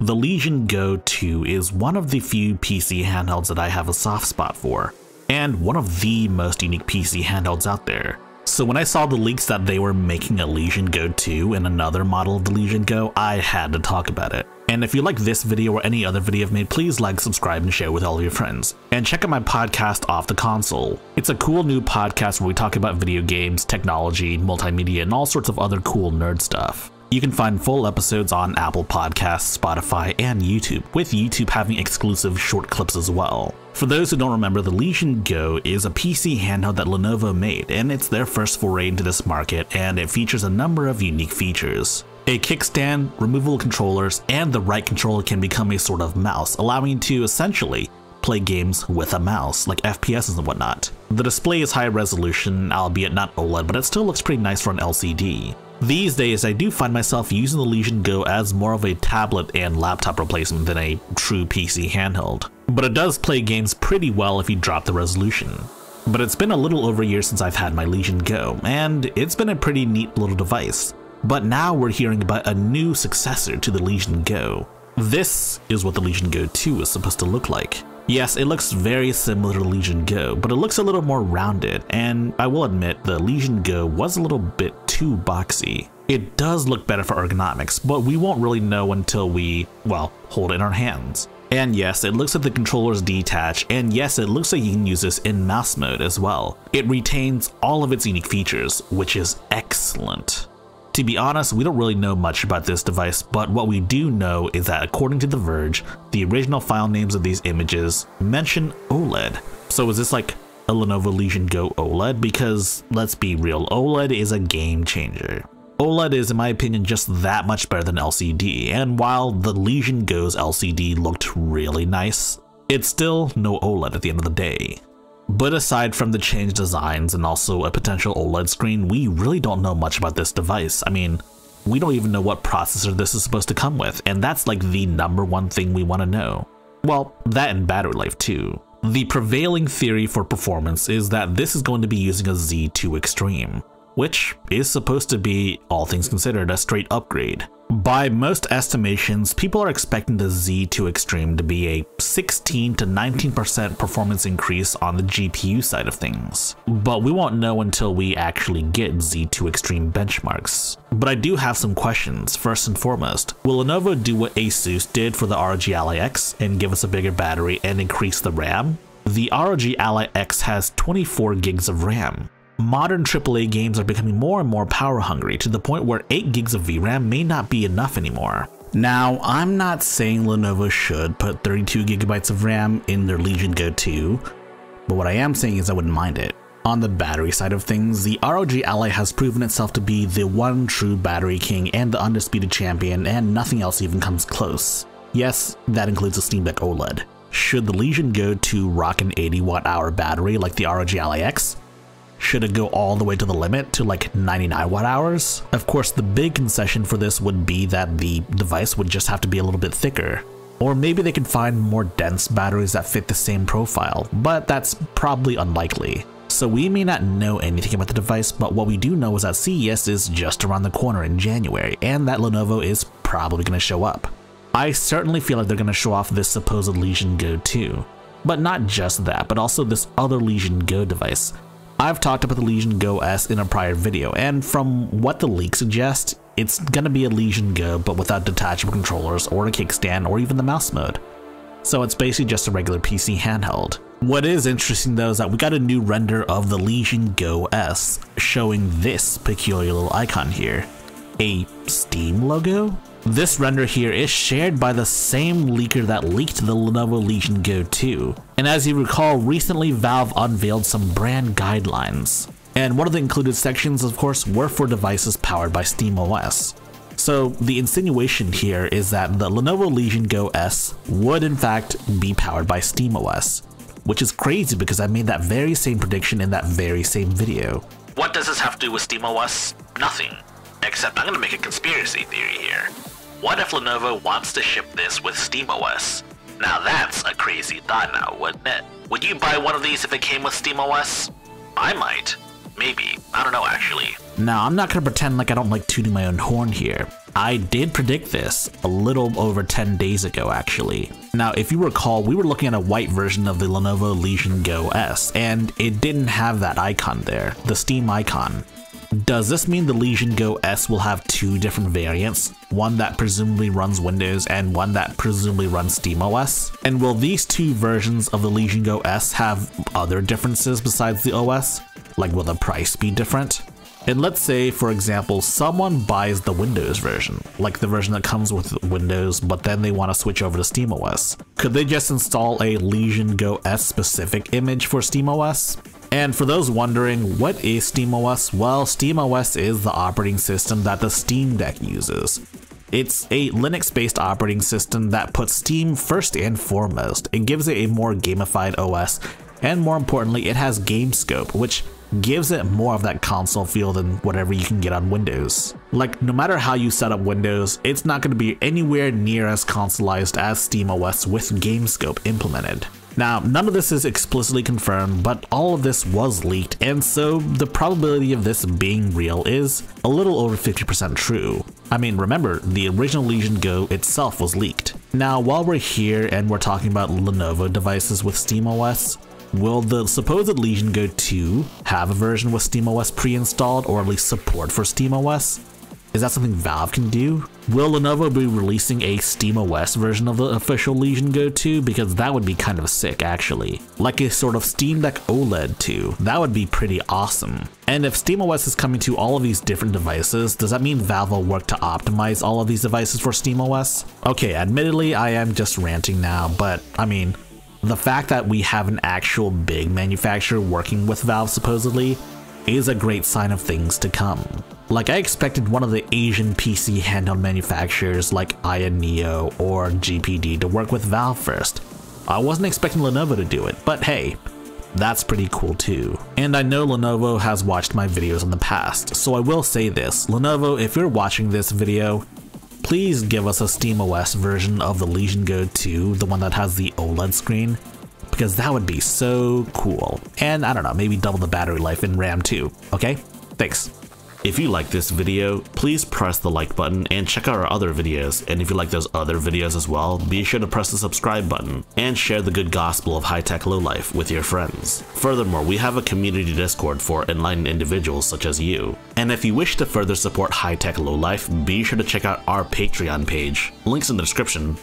The Legion Go 2 is one of the few PC handhelds that I have a soft spot for, and one of the most unique PC handhelds out there. So when I saw the leaks that they were making a Legion Go 2 and another model of the Legion Go, I had to talk about it. And if you like this video or any other video I've made, please like, subscribe, and share with all of your friends. And check out my podcast, Off the Console. It's a cool new podcast where we talk about video games, technology, multimedia, and all sorts of other cool nerd stuff. You can find full episodes on Apple Podcasts, Spotify, and YouTube, with YouTube having exclusive short clips as well. For those who don't remember, the Legion Go is a PC handheld that Lenovo made, and it's their first foray into this market, and it features a number of unique features. A kickstand, removable controllers, and the right controller can become a sort of mouse, allowing you to essentially play games with a mouse, like FPSs and whatnot. The display is high resolution, albeit not OLED, but it still looks pretty nice for an LCD. These days, I do find myself using the Legion Go as more of a tablet and laptop replacement than a true PC handheld. But it does play games pretty well if you drop the resolution. But it's been a little over a year since I've had my Legion Go, and it's been a pretty neat little device. But now we're hearing about a new successor to the Legion Go. This is what the Legion Go 2 is supposed to look like. Yes, it looks very similar to Legion Go, but it looks a little more rounded, and I will admit the Legion Go was a little bit too boxy. It does look better for ergonomics, but we won't really know until we, well, hold it in our hands. And yes, it looks like the controllers detach, and yes, it looks like you can use this in mouse mode as well. It retains all of its unique features, which is excellent. To be honest, we don't really know much about this device, but what we do know is that according to The Verge, the original file names of these images mention OLED. So is this like a Lenovo Legion Go OLED? Because let's be real, OLED is a game changer. OLED is, in my opinion, just that much better than LCD, and while the Legion Go's LCD looked really nice, it's still no OLED at the end of the day. But aside from the changed designs and also a potential OLED screen, we really don't know much about this device. I mean, we don't even know what processor this is supposed to come with, and that's like the number one thing we want to know. Well, that and battery life too. The prevailing theory for performance is that this is going to be using a Z2 Extreme, which is supposed to be, all things considered, a straight upgrade. By most estimations, people are expecting the Z2 Extreme to be a 16 to 19% performance increase on the GPU side of things. But we won't know until we actually get Z2 Extreme benchmarks. But I do have some questions. First and foremost, will Lenovo do what Asus did for the ROG Ally X and give us a bigger battery and increase the RAM? The ROG Ally X has 24 gigs of RAM, modern AAA games are becoming more and more power hungry to the point where 8 gigs of VRAM may not be enough anymore. Now, I'm not saying Lenovo should put 32 gigabytes of RAM in their Legion Go 2, but what I am saying is I wouldn't mind it. On the battery side of things, the ROG Ally has proven itself to be the one true battery king and the undisputed champion, and nothing else even comes close. Yes, that includes a Steam Deck OLED. Should the Legion Go 2 rock an 80 watt hour battery like the ROG Ally X? Should it go all the way to the limit to like 99 watt hours? Of course, the big concession for this would be that the device would just have to be a little bit thicker. Or maybe they could find more dense batteries that fit the same profile, but that's probably unlikely. So we may not know anything about the device, but what we do know is that CES is just around the corner in January, and that Lenovo is probably going to show up. I certainly feel like they're going to show off this supposed Legion Go 2. But not just that, but also this other Legion Go device, I've talked about the Legion Go S in a prior video, and from what the leak suggests, it's gonna be a Legion Go but without detachable controllers or a kickstand or even the mouse mode. So it's basically just a regular PC handheld. What is interesting though is that we got a new render of the Legion Go S showing this peculiar little icon here. A Steam logo? This render here is shared by the same leaker that leaked the Lenovo Legion Go 2. And as you recall, recently Valve unveiled some brand guidelines. And one of the included sections, of course, were for devices powered by SteamOS. So the insinuation here is that the Lenovo Legion Go S would in fact be powered by SteamOS, which is crazy because I made that very same prediction in that very same video. What does this have to do with SteamOS? Nothing. Except I'm gonna make a conspiracy theory here. What if Lenovo wants to ship this with SteamOS? Now that's a crazy thought now, wouldn't it? Would you buy one of these if it came with SteamOS? I might. Maybe. I don't know actually. Now, I'm not gonna pretend like I don't like tooting my own horn here. I did predict this a little over 10 days ago actually. Now if you recall, we were looking at a white version of the Lenovo Legion Go S, and it didn't have that icon there, the Steam icon. Does this mean the Legion Go S will have two different variants? One that presumably runs Windows and one that presumably runs SteamOS? And will these two versions of the Legion Go S have other differences besides the OS? Like will the price be different? And let's say, for example, someone buys the Windows version, like the version that comes with Windows, but then they want to switch over to SteamOS. Could they just install a Legion Go S specific image for SteamOS? And for those wondering, what is SteamOS? Well, SteamOS is the operating system that the Steam Deck uses. It's a Linux-based operating system that puts Steam first and foremost. It gives it a more gamified OS, and more importantly, it has GameScope, which gives it more of that console feel than whatever you can get on Windows. Like, no matter how you set up Windows, it's not going to be anywhere near as consoleized as SteamOS with GameScope implemented. Now, none of this is explicitly confirmed, but all of this was leaked, and so the probability of this being real is a little over 50% true. I mean, remember, the original Legion Go itself was leaked. Now, while we're here and we're talking about Lenovo devices with SteamOS, will the supposed Legion Go 2 have a version with SteamOS pre-installed or at least support for SteamOS? Is that something Valve can do? Will Lenovo be releasing a SteamOS version of the official Legion Go 2? Because that would be kind of sick actually. Like a sort of Steam Deck OLED 2. That would be pretty awesome. And if SteamOS is coming to all of these different devices, does that mean Valve will work to optimize all of these devices for SteamOS? Okay, admittedly I am just ranting now, but I mean, the fact that we have an actual big manufacturer working with Valve supposedly is a great sign of things to come. Like I expected one of the Asian PC handheld manufacturers like Aya Neo or GPD to work with Valve first. I wasn't expecting Lenovo to do it, but hey, that's pretty cool too. And I know Lenovo has watched my videos in the past, so I will say this, Lenovo, if you're watching this video, please give us a SteamOS version of the Legion Go 2, the one that has the OLED screen, because that would be so cool. And I don't know, maybe double the battery life in RAM too, okay? Thanks. If you like this video, please press the like button and check out our other videos. And if you like those other videos as well, be sure to press the subscribe button and share the good gospel of Hi-Tech Lo-Life with your friends. Furthermore, we have a community Discord for enlightened individuals such as you. And if you wish to further support Hi-Tech Lo-Life, be sure to check out our Patreon page. Links in the description.